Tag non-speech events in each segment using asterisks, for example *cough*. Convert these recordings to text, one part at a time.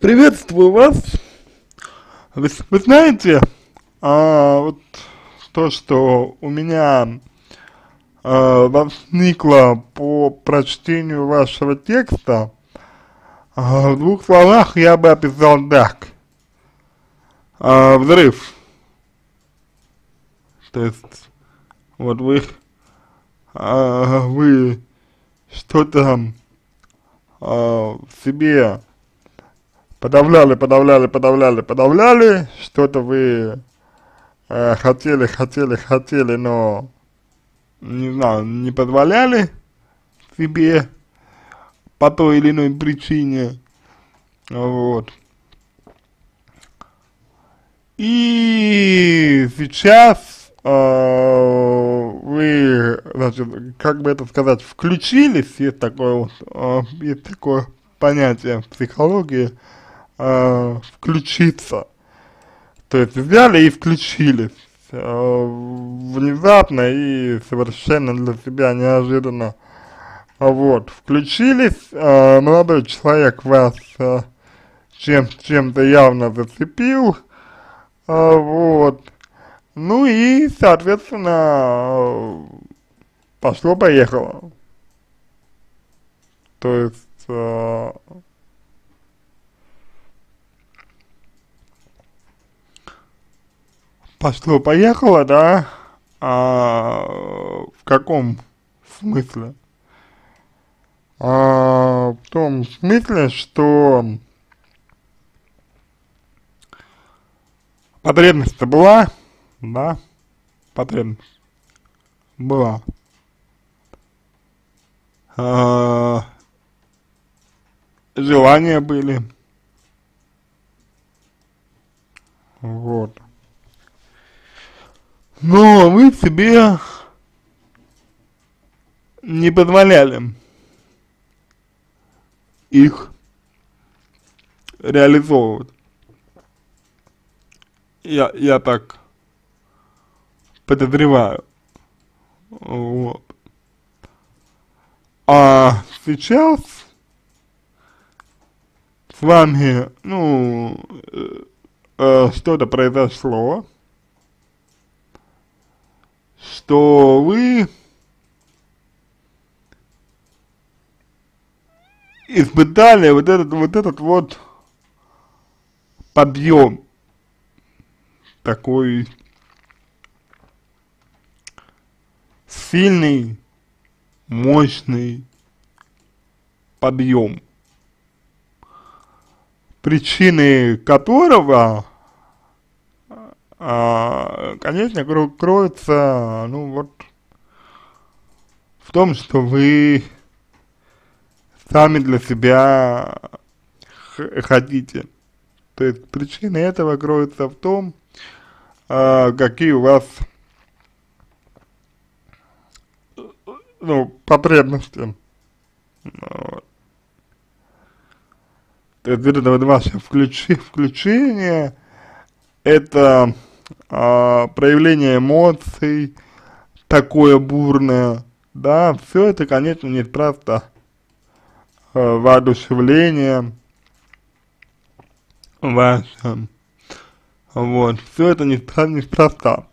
Приветствую вас. Вы, вы знаете, а, вот то, что у меня а, возникло по прочтению вашего текста, а, в двух словах я бы описал так. А, взрыв. То есть, вот вы, а, вы что-то а, в себе подавляли, подавляли, подавляли, подавляли, что-то вы э, хотели, хотели, хотели, но, не знаю, не позволяли себе по той или иной причине, вот. И сейчас э, вы, значит, как бы это сказать, включились, есть такое вот, э, есть такое понятие в психологии, включиться. То есть взяли и включились э, внезапно и совершенно для себя неожиданно. Вот, включились, э, молодой человек вас э, чем, чем-то явно зацепил, э, вот, ну и, соответственно, пошло-поехало. То есть, э, пошло-поехало, да, а, в каком смысле? А, в том смысле, что потребность-то была, да, потребность была. А, желания были. Вот. Но вы себе не позволяли их реализовывать. Я, я так подозреваю. Вот. А сейчас с вами, ну, э, э, что-то произошло, что вы испытали вот этот вот этот вот подъем такой сильный, мощный подъем, причины которого а, конечно, кро кроется, ну вот, в том, что вы сами для себя хотите. То есть причина этого кроется в том, а, какие у вас ну, потребности. Вот. То есть это ваше включи, включение, это а, проявление эмоций, такое бурное, да, все это, конечно, не просто а, воодушевление ваше, вот, все это не, неспроста.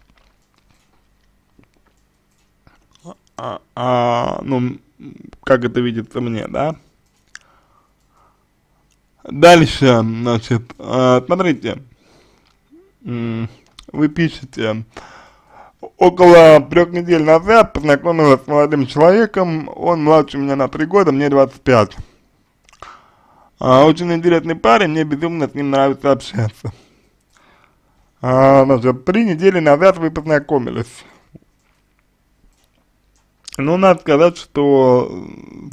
А, а, ну, как это видится мне, да? Дальше, значит, а, смотрите, вы пишете, около трех недель назад познакомилась с молодым человеком, он младше меня на три года, мне 25. А, очень интересный парень, мне безумно с ним нравится общаться. А, значит, три недели назад вы познакомились. Ну, надо сказать, что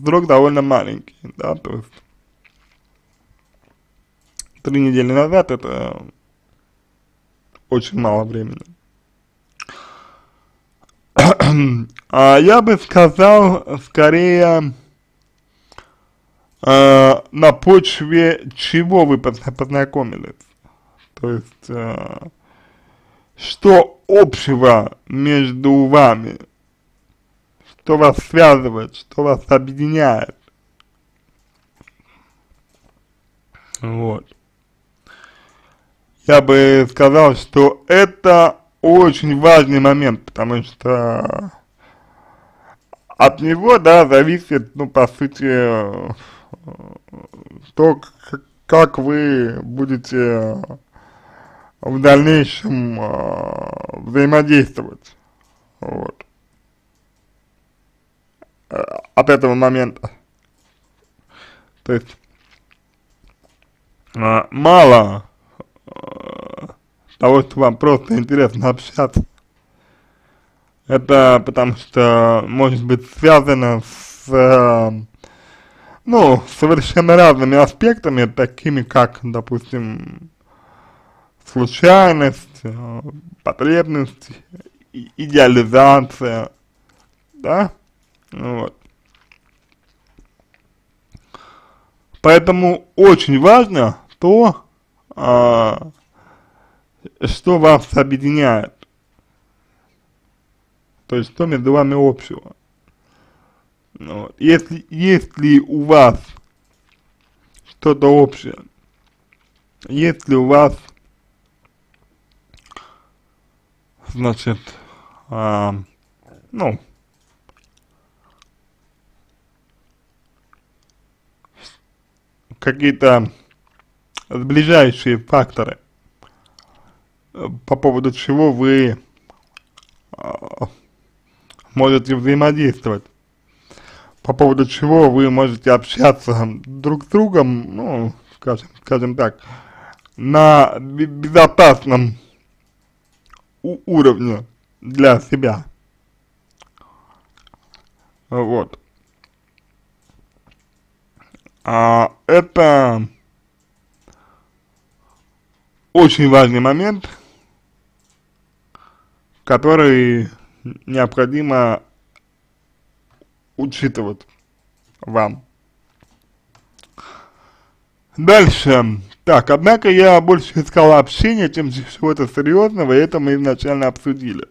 срок довольно маленький, да, то есть три недели назад это очень мало времени. а я бы сказал, скорее, э, на почве чего вы познакомились. То есть, э, что общего между вами, что вас связывает, что вас объединяет. Вот. Я бы сказал, что это очень важный момент, потому что от него, да, зависит, ну, по сути, то, как вы будете в дальнейшем э, взаимодействовать, вот, э, от этого момента. То есть, э, мало того, что вам просто интересно общаться, это потому что может быть связано с, э, ну, совершенно разными аспектами, такими как, допустим, случайность, э, потребность, идеализация, да, вот. Поэтому очень важно то, а, что вас объединяет, то есть что между вами общего. Вот. Если, если у вас что-то общее, если у вас значит, а, ну, какие-то сближающие факторы, по поводу чего вы а, можете взаимодействовать, по поводу чего вы можете общаться друг с другом, ну, скажем, скажем так, на безопасном уровня для себя. Вот. А, это очень важный момент, который необходимо учитывать вам. Дальше. Так, однако я больше искал общения, чем чего-то серьезного, и это мы изначально обсудили.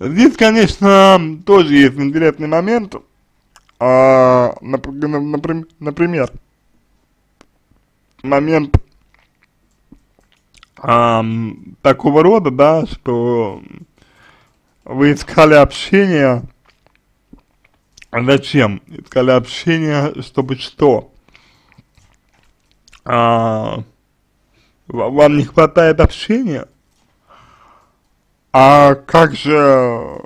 Здесь, конечно, тоже есть интересный момент, а, например, например, момент а, такого рода, да, что вы искали общение, зачем? Искали общение, чтобы что? а, вам не хватает общения, а как же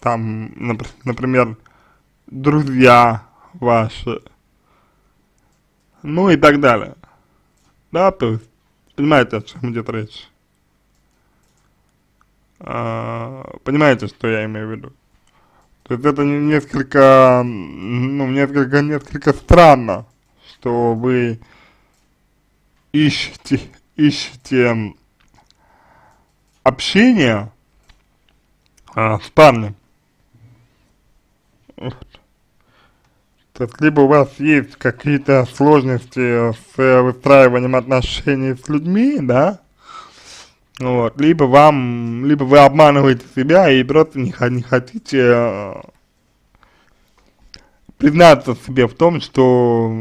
там, например, друзья ваши, ну и так далее. Да, то есть, понимаете, о чем идет речь? А, понимаете, что я имею в виду? То есть это несколько, ну, несколько, несколько странно, что вы ищете, ищете общение а, с парнем. Есть, либо у вас есть какие-то сложности с выстраиванием отношений с людьми, да, вот, либо вам, либо вы обманываете себя и просто не, не хотите а, признаться себе в том, что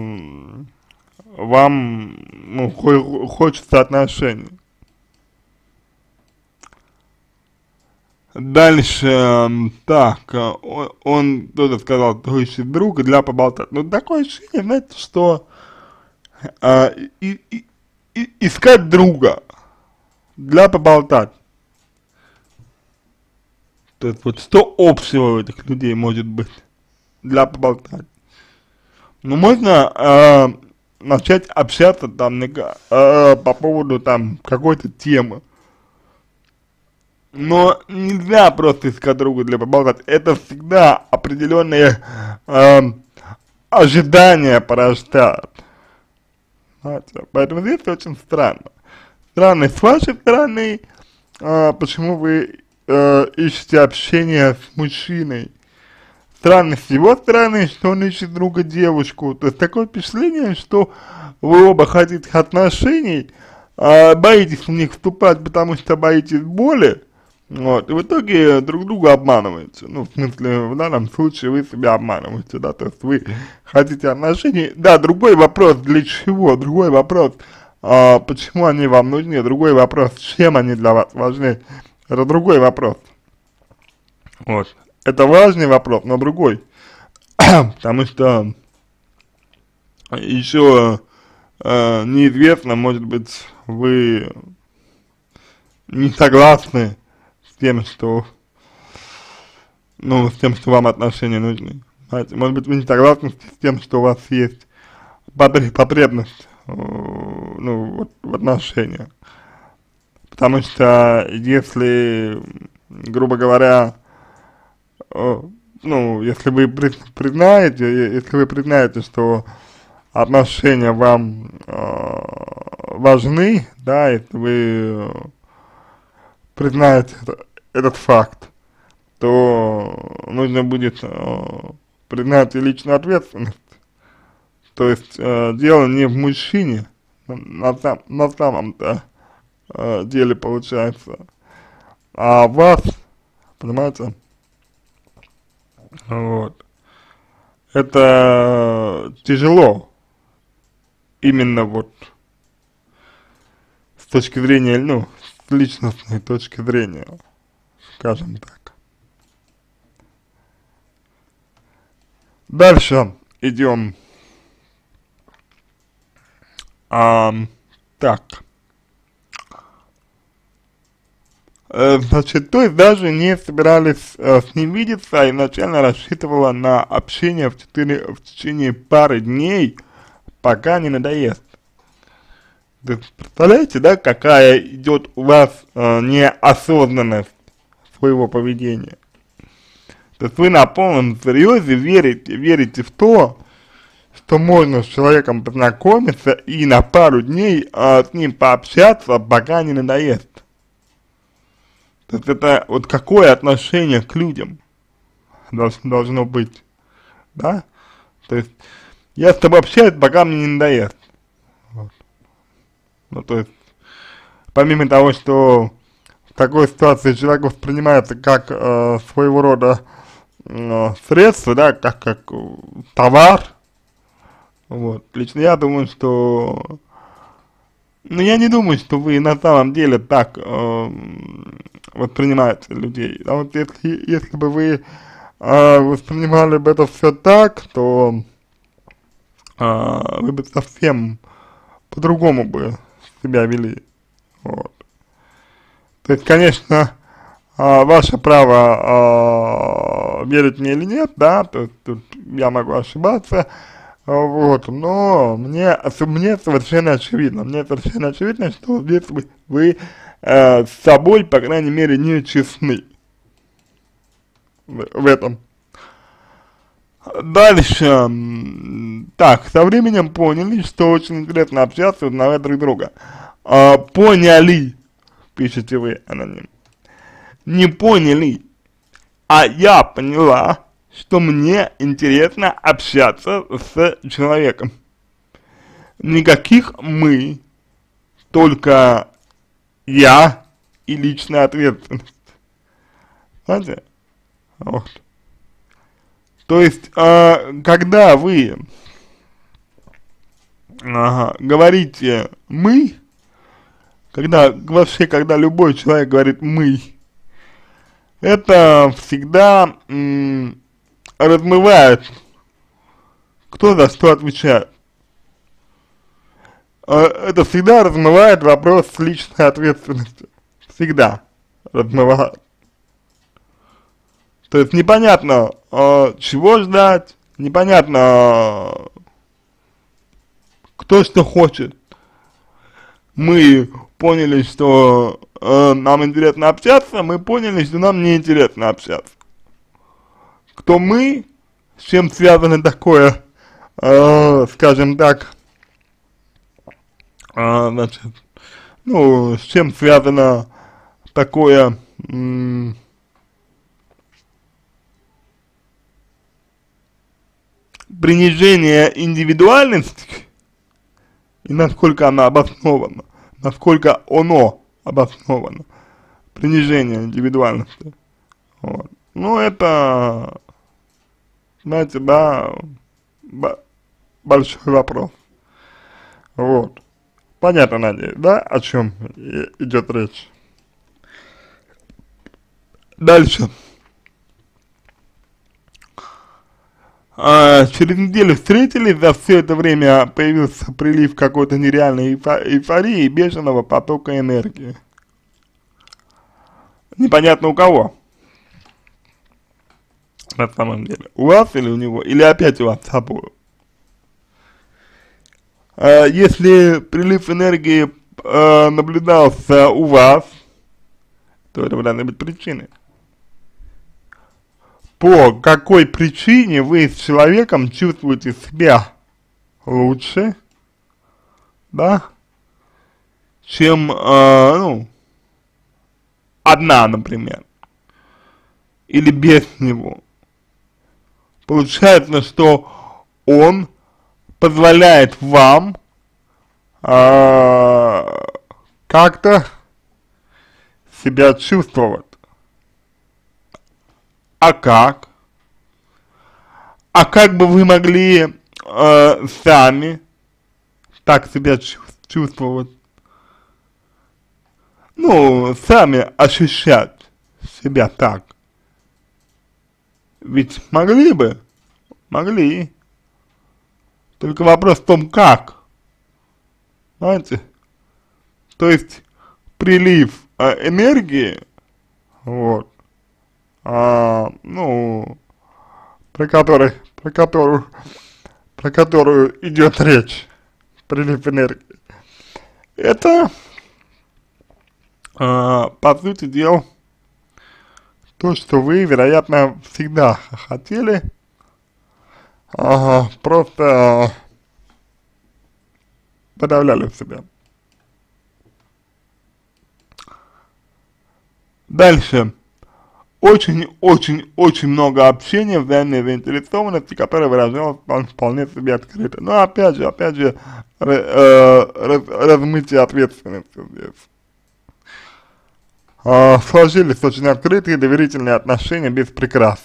вам ну, хочется отношений. Дальше, так, он, он тоже сказал, что ищет друга для поболтать. Ну, такое ощущение, знаете, что а, и, и, и, искать друга для поболтать. То есть вот что общего у этих людей может быть для поболтать? Ну, можно э, начать общаться там э, по поводу там какой-то темы. Но нельзя просто искать друга для поболтать. Это всегда определенные э, ожидания порождают. Поэтому здесь очень странно. Странно с вашей стороны, э, почему вы э, ищете общение с мужчиной странно с его стороны, что он ищет друга девушку. То есть такое впечатление, что вы оба хотите отношений, а боитесь в них вступать, потому что боитесь боли, вот, и в итоге друг друга обманываете. Ну, в смысле, в данном случае вы себя обманываете, да, то есть вы хотите отношений. Да, другой вопрос, для чего, другой вопрос, а, почему они вам нужны, другой вопрос, чем они для вас важны, это другой вопрос. Вот. Это важный вопрос, но другой. *coughs* Потому что еще э, неизвестно, может быть, вы не согласны тем, что ну, с тем, что вам отношения нужны. Знаете, может быть, вы не согласны с тем, что у вас есть потребность э, ну, вот, в отношениях. Потому что если, грубо говоря, э, ну, если вы признаете, если вы признаете, что отношения вам э, важны, да, если вы признаете этот факт, то нужно будет э, признать и личную ответственность. То есть э, дело не в мужчине, на, на, самом-то э, деле получается, а вас, понимаете? Вот. Это тяжело. Именно вот с точки зрения, ну, с личностной точки зрения, скажем так. Дальше идем. А, так. Э, значит, то есть даже не собирались э, с ним видеться, а изначально рассчитывала на общение в, 4, в течение пары дней, пока не надоест. Представляете, да, какая идет у вас э, неосознанность своего поведения? То есть вы на полном серьезе верите, верите в то, что можно с человеком познакомиться и на пару дней э, с ним пообщаться, пока не надоест. То есть это вот какое отношение к людям должно, должно быть, да? То есть я с тобой общаюсь, пока мне не надоест. Вот. Ну, то есть, помимо того, что такой ситуации человек воспринимается как э, своего рода э, средство, да, как, как товар, вот, лично я думаю, что ну, я не думаю, что вы на самом деле так э, воспринимаете людей. А вот если, если бы вы э, воспринимали бы это все так, то э, вы бы совсем по-другому бы себя вели. Вот. То есть, конечно, э, ваше право э, верить мне или нет, да, тут я могу ошибаться, вот, но мне, мне совершенно очевидно, мне совершенно очевидно, что здесь вы, вы э, с собой, по крайней мере, не честны в, этом. Дальше, так, со временем поняли, что очень интересно общаться узнавать друг друга. А, поняли, пишете вы, аноним. Не поняли, а я поняла что мне интересно общаться с человеком. Никаких мы, только я и личная ответственность. Знаете? Вот. То есть, э, когда вы ага, говорите «мы», когда вообще, когда любой человек говорит «мы», это всегда размывает, кто за что отвечает. А, это всегда размывает вопрос личной ответственностью. Всегда размывает. То есть непонятно, а, чего ждать, непонятно, кто что хочет. Мы поняли, что э, нам интересно общаться, мы поняли, что нам неинтересно общаться. Кто мы, с чем связано такое, э, скажем так, э, значит, ну, с чем связано такое, принижение индивидуальности и насколько она обоснована, насколько оно обосновано, принижение индивидуальности. Вот. Ну, это знаете, да, большой вопрос. Вот. понятно, надеюсь, да, о чем идет речь. Дальше. А, через неделю встретились, за все это время появился прилив какой-то нереальной эйфории и бешеного потока энергии. Непонятно у кого. На самом деле. У вас или у него, или опять у вас с собой. А, если прилив энергии а, наблюдался у вас, то это должны быть причины по какой причине вы с человеком чувствуете себя лучше, да, чем, э, ну, одна, например, или без него. Получается, что он позволяет вам э, как-то себя чувствовать. А как? А как бы вы могли э, сами так себя чувствовать? Ну, сами ощущать себя так. Ведь могли бы, могли. Только вопрос в том, как. Знаете? То есть, прилив э, энергии, вот, а, ну, про который, про которую, про которую идет речь, прилив энергии. Это, а, по сути дела, то, что вы, вероятно, всегда хотели, ага, просто подавляли в себя. Дальше очень-очень-очень много общения, взаимной заинтересованности, которая выражалась вполне себе открыто. Но опять же, опять же, э, раз, размытие ответственности здесь. Э, сложились очень открытые доверительные отношения без прикрас.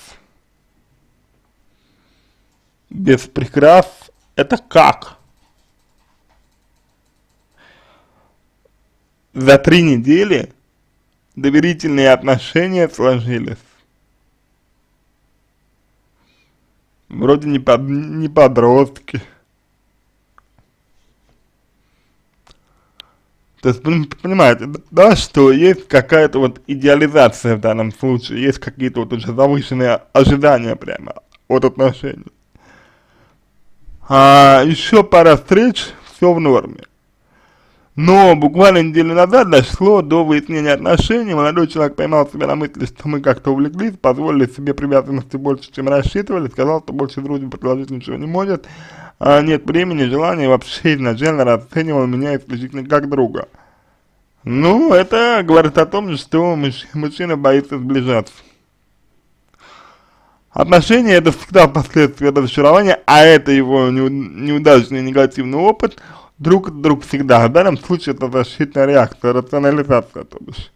Без прикрас это как? За три недели доверительные отношения сложились. Вроде не, под, не подростки. То есть, понимаете, да, что есть какая-то вот идеализация в данном случае, есть какие-то вот уже завышенные ожидания прямо от отношений. А еще пара встреч, все в норме. Но буквально неделю назад дошло до выяснения отношений, молодой человек поймал себя на мысли, что мы как-то увлеклись, позволили себе привязанности больше, чем рассчитывали, сказал, что больше дружбы предложить ничего не может, а нет времени, желания, вообще изначально расценивал меня исключительно как друга. Ну, это говорит о том, что мужчина боится сближаться. Отношения это всегда последствия разочарования, а это его неудачный негативный опыт – друг друг всегда. В данном случае это защитная реакция, рационализация, то бишь.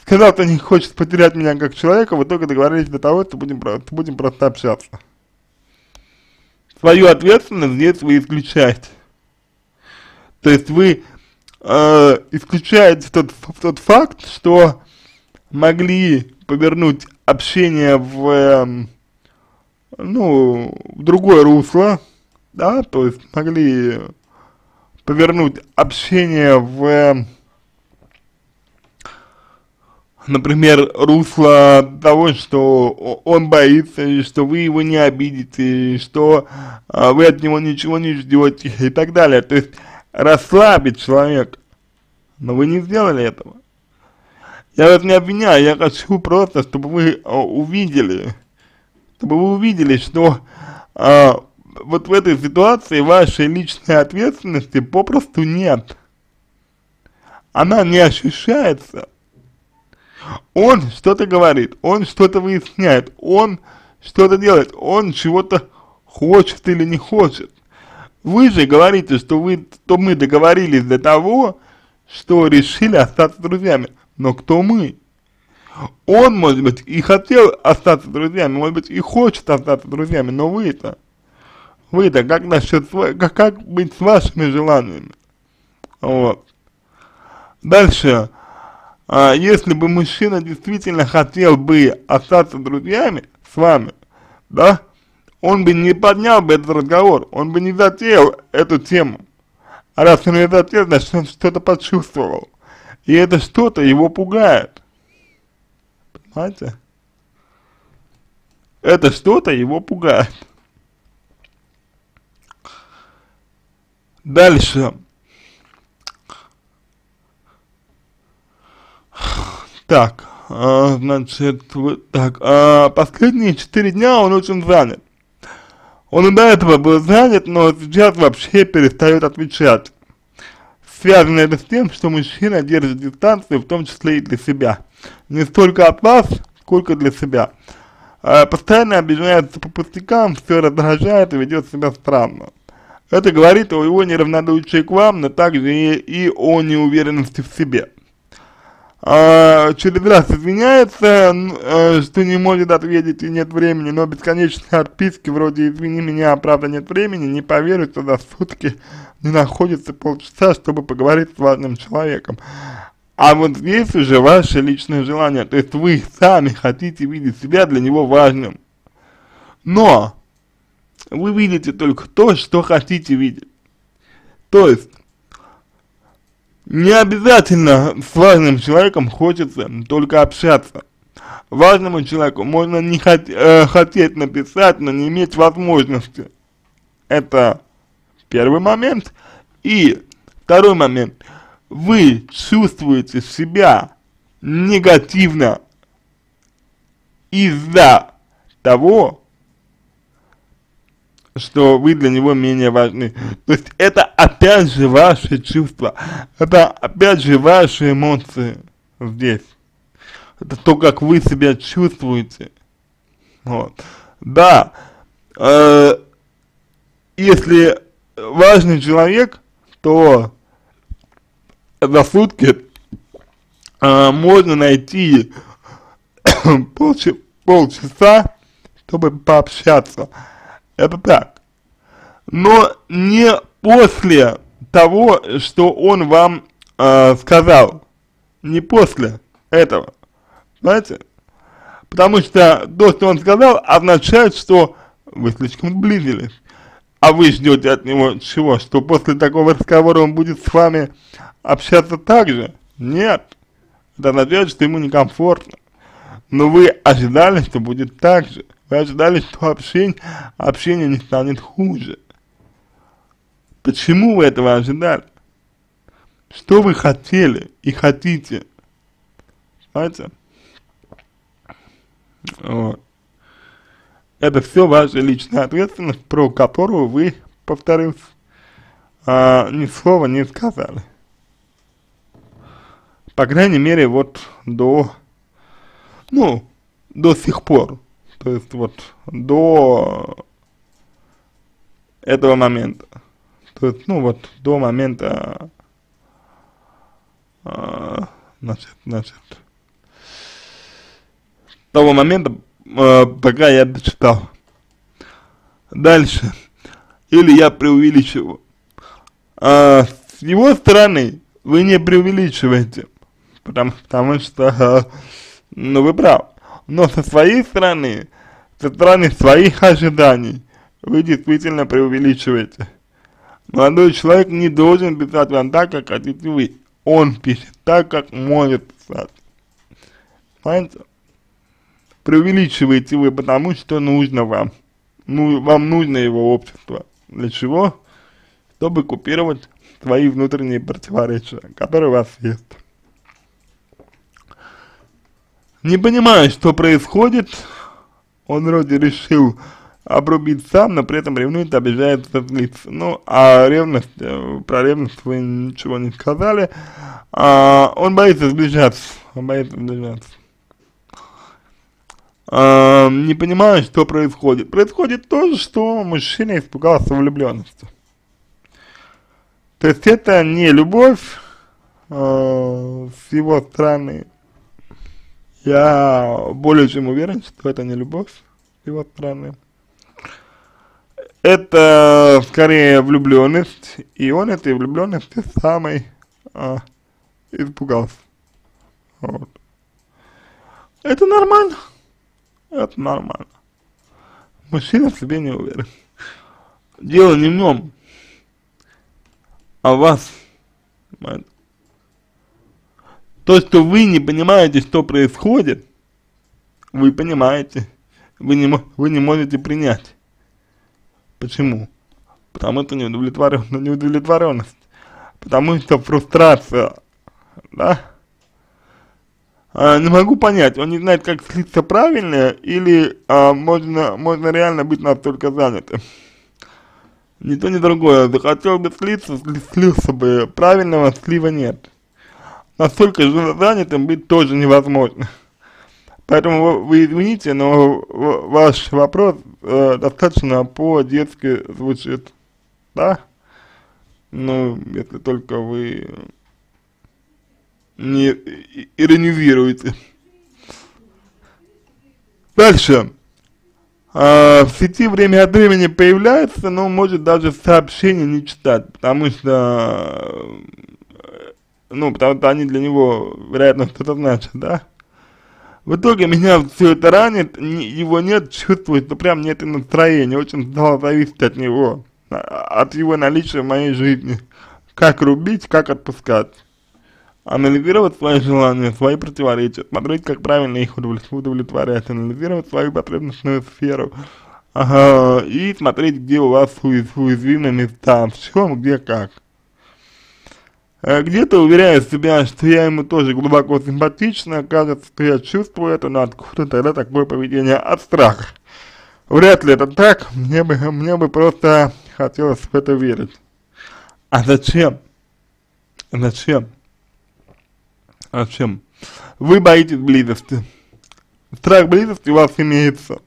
Сказал, что не хочет потерять меня как человека, в итоге договорились до того, что будем, будем просто общаться. Свою ответственность здесь вы исключаете. То есть вы э, исключаете тот, тот факт, что могли повернуть общение в, э, ну, в другое русло, да, то есть могли повернуть общение в, например, русло того, что он боится, и что вы его не обидите, и что а, вы от него ничего не ждете и так далее. То есть расслабить человека. Но вы не сделали этого. Я вас не обвиняю, я хочу просто, чтобы вы а, увидели, чтобы вы увидели, что а, вот в этой ситуации вашей личной ответственности попросту нет. Она не ощущается. Он что-то говорит, он что-то выясняет, он что-то делает, он чего-то хочет или не хочет. Вы же говорите, что вы, что мы договорились до того, что решили остаться друзьями. Но кто мы? Он, может быть, и хотел остаться друзьями, может быть, и хочет остаться друзьями, но вы-то вы-то как насчет, как, как быть с вашими желаниями? Вот. Дальше. А, если бы мужчина действительно хотел бы остаться друзьями с вами, да, он бы не поднял бы этот разговор, он бы не затеял эту тему. А раз он не затеял, значит он что-то почувствовал. И это что-то его пугает. Понимаете? Это что-то его пугает. Дальше. Так, а, значит, вот так, а, последние четыре дня он очень занят. Он и до этого был занят, но сейчас вообще перестает отвечать. Связано это с тем, что мужчина держит дистанцию, в том числе и для себя. Не столько от вас, сколько для себя. А, постоянно обижается по пустякам, все раздражает и ведет себя странно. Это говорит о его неравнодушии к вам, но также и, и о неуверенности в себе а, через раз извиняется, а, что не может ответить и нет времени, но бесконечные отписки вроде «извини меня, а правда нет времени», не поверю, что за сутки не находится полчаса, чтобы поговорить с важным человеком. А вот здесь уже ваше личное желание, то есть вы сами хотите видеть себя для него важным. Но вы видите только то, что хотите видеть. То есть не обязательно с важным человеком хочется только общаться. Важному человеку можно не хот э, хотеть написать, но не иметь возможности. Это первый момент. И второй момент. Вы чувствуете себя негативно из-за того, что вы для него менее важны. То есть это опять же ваши чувства, это опять же ваши эмоции здесь. Это то, как вы себя чувствуете. Вот. Да, э, если важный человек, то за сутки э, можно найти *coughs* полчаса, чтобы пообщаться это так. Но не после того, что он вам э, сказал, не после этого, знаете? Потому что то, что он сказал, означает, что вы слишком сблизились. А вы ждете от него чего? Что после такого разговора он будет с вами общаться так же? Нет. Это означает, что ему некомфортно. Но вы ожидали, что будет так же. Вы ожидали, что общение, общение не станет хуже. Почему вы этого ожидали? Что вы хотели и хотите? Понимаете? Вот. Это все ваша личная ответственность, про которую вы, повторюсь, а, ни слова не сказали. По крайней мере, вот до, ну, до сих пор. То есть вот до этого момента. То есть, ну вот до момента, а, значит, значит, того момента, а, пока я дочитал. Дальше. Или я преувеличиваю. А, с его стороны вы не преувеличиваете, потому, потому что, *laughs* ну, вы правы но со своей стороны, со стороны своих ожиданий, вы действительно преувеличиваете. Молодой человек не должен писать вам так, как хотите вы. Он пишет так, как может писать. Понимаете? Преувеличиваете вы, потому что нужно вам. Ну, вам нужно его общество. Для чего? Чтобы купировать свои внутренние противоречия, которые у вас есть. Не понимаю, что происходит. Он вроде решил обрубить сам, но при этом ревнует, обижается, злится. Ну, а ревность, э, про ревность вы ничего не сказали. А, он боится сближаться, он боится сближаться. А, не понимаю, что происходит. Происходит то, что мужчина испугался влюбленности. То есть это не любовь э, с его стороны, я более чем уверен, что это не любовь с его стороны. Это скорее влюбленность, и он этой влюбленности самой а, испугался. Вот. Это нормально. Это нормально. Мужчина в себе не уверен. Дело не в нем, а в вас. Понимаете? То, что вы не понимаете, что происходит, вы понимаете, вы не, вы не можете принять. Почему? Потому что неудовлетворенность, неудовлетворенность. Потому что фрустрация, да? А, не могу понять, он не знает, как слиться правильно, или а, можно, можно реально быть настолько занятым. Ни то, ни другое. Захотел бы слиться, слился бы. Правильного слива нет. Настолько же занятым быть тоже невозможно. Поэтому вы извините, но ваш вопрос э, достаточно по-детски звучит. Да? Ну, если только вы не иронизируете. Дальше. А, в сети время от времени появляется, но может даже сообщения не читать, потому что, ну, потому что они для него, вероятно, что-то значат, да? В итоге меня все это ранит, его нет, чувствует, ну прям нет настроения, очень стало зависеть от него, а, от его наличия в моей жизни. Как рубить, как отпускать анализировать свои желания, свои противоречия, смотреть, как правильно их удовлетворять, анализировать свою потребностную сферу, ага, и смотреть, где у вас уяз уязвимые места, в чем, где, как. Э, где-то уверяю себя, что я ему тоже глубоко симпатична, кажется, что я чувствую это, но откуда тогда такое поведение от страха. Вряд ли это так, мне бы, мне бы просто хотелось в это верить. А зачем? Зачем? А чем? Вы боитесь близости. Страх близости у вас имеется.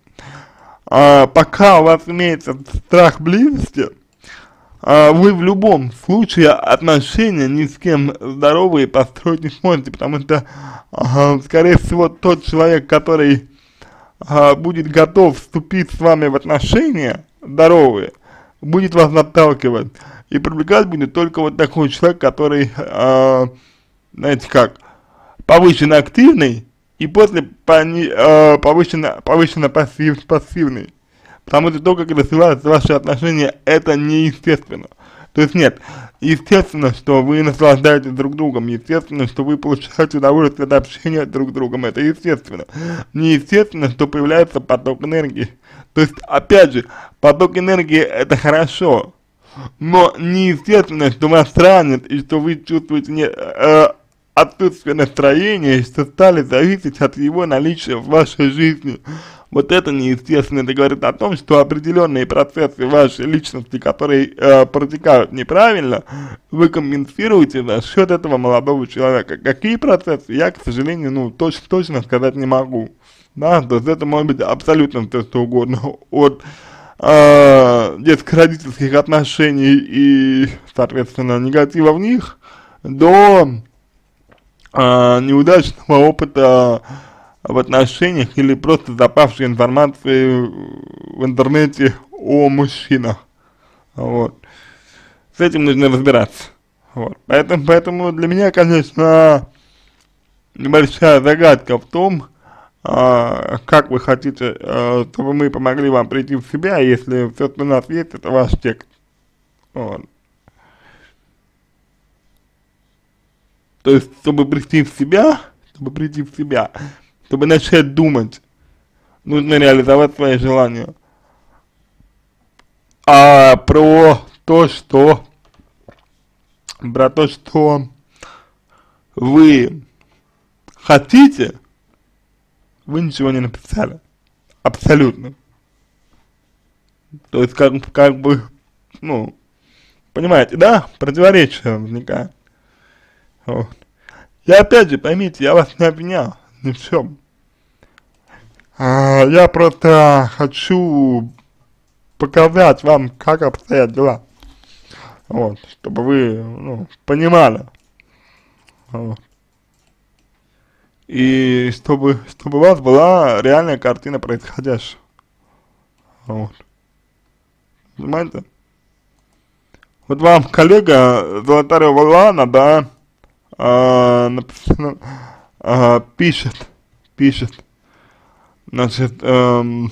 А, пока у вас имеется страх близости, а, вы в любом случае отношения ни с кем здоровые построить не сможете, потому что, а, скорее всего, тот человек, который а, будет готов вступить с вами в отношения здоровые, будет вас отталкивать. И привлекать будет только вот такой человек, который, а, знаете как, повышенно активный и после пони, э, повышенно, повышенно пассив, пассивный. Потому что то, как развиваются ваши отношения, это неестественно. То есть нет, естественно, что вы наслаждаетесь друг другом, естественно, что вы получаете удовольствие от общения друг с другом, это естественно. Неестественно, что появляется поток энергии. То есть, опять же, поток энергии это хорошо, но неестественно, что вас ранит и что вы чувствуете не, э, отсутствие настроения, что стали зависеть от его наличия в вашей жизни. Вот это неестественно, это говорит о том, что определенные процессы вашей личности, которые э, протекают неправильно, вы компенсируете за счет этого молодого человека. Какие процессы, я, к сожалению, ну, точно, точно сказать не могу. Да, то есть это может быть абсолютно все что угодно, от э, детско-родительских отношений и, соответственно, негатива в них, до а, неудачного опыта в отношениях или просто запавшей информации в интернете о мужчинах. Вот. С этим нужно разбираться. Вот. Поэтому, поэтому для меня, конечно, небольшая загадка в том, а, как вы хотите, а, чтобы мы помогли вам прийти в себя, если все, что у нас есть, это ваш текст. Вот. То есть, чтобы прийти в себя, чтобы прийти в себя, чтобы начать думать, нужно реализовать свои желания. А про то, что, про то, что вы хотите, вы ничего не написали. Абсолютно. То есть, как, как бы, ну, понимаете, да, противоречие возникает. Вот. И опять же, поймите, я вас не обвинял ни в чем. А, я просто хочу показать вам, как обстоят дела. Вот, чтобы вы, ну, понимали. Вот. И чтобы, чтобы у вас была реальная картина происходящего. Вот. Понимаете? Вот вам коллега Золотарева Лана, да, а, написано, а, пишет, пишет, значит, эм,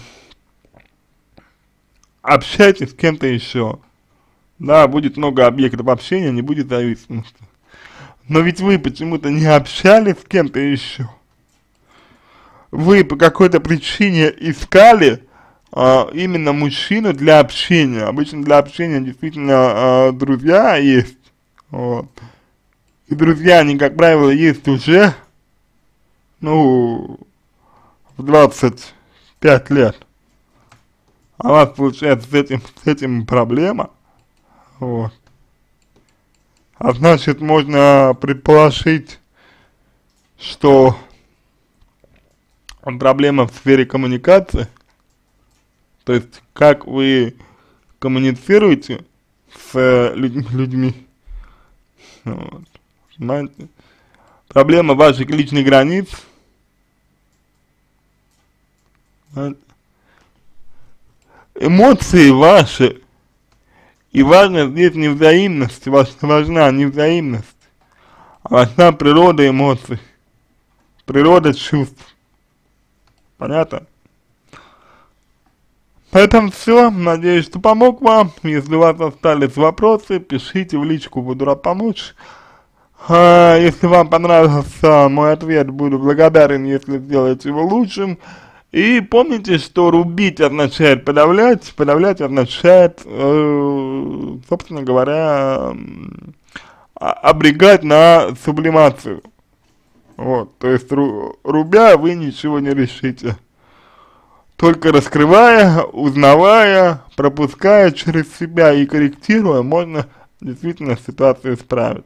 общайтесь с кем-то еще, да, будет много объектов общения, не будет зависимости. Но ведь вы почему-то не общались с кем-то еще. Вы по какой-то причине искали а, именно мужчину для общения. Обычно для общения действительно а, друзья есть. Вот. И друзья, они, как правило, есть уже, ну, в 25 лет. А у вас, получается, с этим, с этим проблема. Вот. А значит, можно предположить, что проблема в сфере коммуникации, то есть как вы коммуницируете с людьми, людьми. Вот. Понимаете? Проблема ваших личных границ. Эмоции ваши и важно здесь не взаимность, важна не взаимность, а важна природа эмоций, природа чувств. Понятно? Поэтому все, надеюсь, что помог вам. Если у вас остались вопросы, пишите в личку, буду рад помочь. А, если вам понравился мой ответ, буду благодарен, если сделаете его лучшим. И помните, что рубить означает подавлять, подавлять означает, э, собственно говоря, обрегать на сублимацию. Вот, то есть ру, рубя вы ничего не решите. Только раскрывая, узнавая, пропуская через себя и корректируя, можно действительно ситуацию исправить.